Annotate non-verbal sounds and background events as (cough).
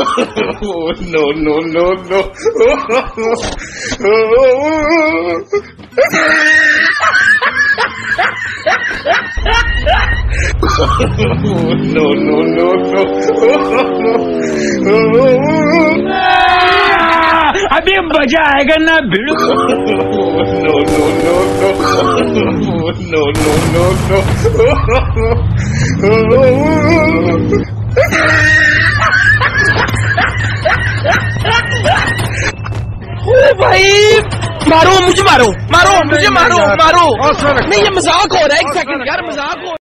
oh, (laughs) no, no, no, no. oh, (laughs) no, no, no, no. अभी मजा आएगा ना भिड़ो Oh, no, no, no, no. Oh, no, no, भाई मारो मुझे मारो। मारो मुझे मारो मारो। नहीं ये मज़ाक हो रहा है एक सेकंड यार मज़ाक हो।